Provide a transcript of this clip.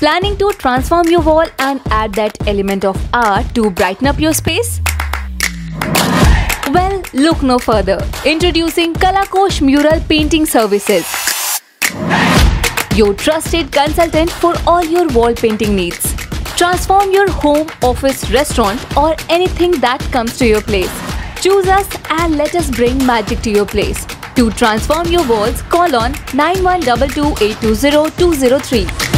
Planning to transform your wall and add that element of art to brighten up your space? Well, look no further. Introducing Kalakosh Mural Painting Services. Your trusted consultant for all your wall painting needs. Transform your home, office, restaurant, or anything that comes to your place. Choose us and let us bring magic to your place. To transform your walls, call on 9122